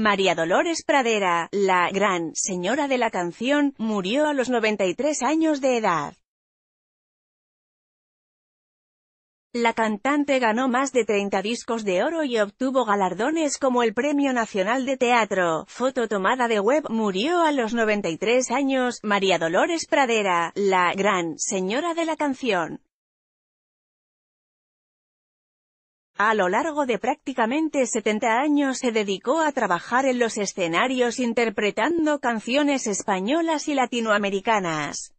María Dolores Pradera, la gran señora de la canción, murió a los 93 años de edad. La cantante ganó más de 30 discos de oro y obtuvo galardones como el Premio Nacional de Teatro. Foto tomada de web, murió a los 93 años, María Dolores Pradera, la gran señora de la canción. A lo largo de prácticamente 70 años se dedicó a trabajar en los escenarios interpretando canciones españolas y latinoamericanas.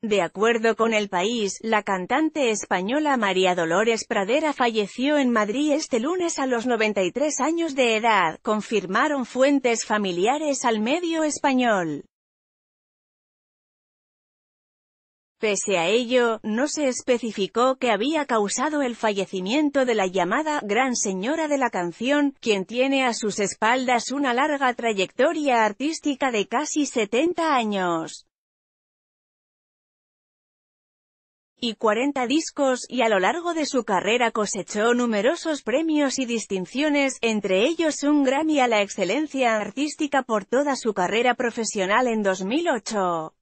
De acuerdo con El País, la cantante española María Dolores Pradera falleció en Madrid este lunes a los 93 años de edad, confirmaron fuentes familiares al medio español. Pese a ello, no se especificó qué había causado el fallecimiento de la llamada «Gran Señora de la Canción», quien tiene a sus espaldas una larga trayectoria artística de casi 70 años. y 40 discos, y a lo largo de su carrera cosechó numerosos premios y distinciones, entre ellos un Grammy a la excelencia artística por toda su carrera profesional en 2008.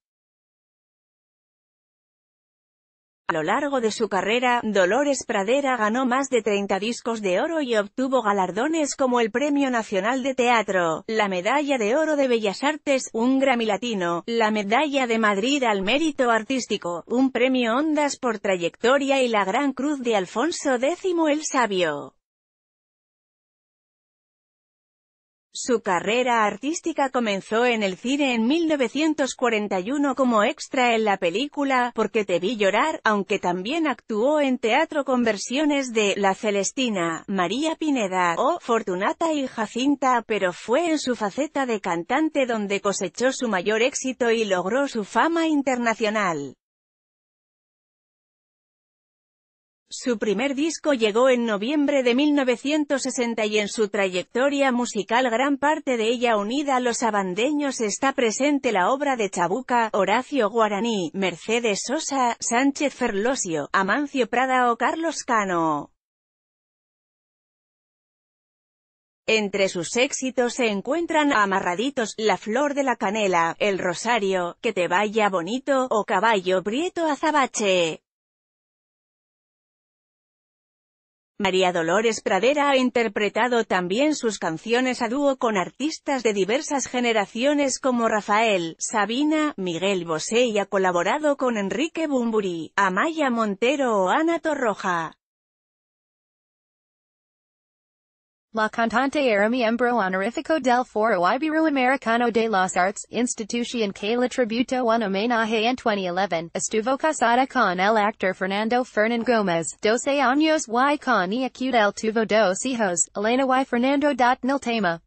Lo largo de su carrera, Dolores Pradera ganó más de 30 discos de oro y obtuvo galardones como el Premio Nacional de Teatro, la Medalla de Oro de Bellas Artes, un Grammy Latino, la Medalla de Madrid al Mérito Artístico, un Premio Ondas por Trayectoria y la Gran Cruz de Alfonso X el Sabio. Su carrera artística comenzó en el cine en 1941 como extra en la película Porque te vi llorar, aunque también actuó en teatro con versiones de La Celestina, María Pineda o Fortunata y Jacinta, pero fue en su faceta de cantante donde cosechó su mayor éxito y logró su fama internacional. Su primer disco llegó en noviembre de 1960 y en su trayectoria musical gran parte de ella unida a los abandeños está presente la obra de Chabuca, Horacio Guaraní, Mercedes Sosa, Sánchez Ferlosio, Amancio Prada o Carlos Cano. Entre sus éxitos se encuentran Amarraditos, La Flor de la Canela, El Rosario, Que te vaya bonito, o Caballo Prieto Azabache. María Dolores Pradera ha interpretado también sus canciones a dúo con artistas de diversas generaciones como Rafael, Sabina, Miguel Bosé y ha colaborado con Enrique Bumburi, Amaya Montero o Ana Torroja. La cantante era miembro honorifico del Foro Iberoamericano de las Artes, institución que le tributo un homenaje en 2011, estuvo casada con el actor Fernando Fernán Gómez, 12 años y con y tuvo dos hijos, Elena y Fernando. Niltema.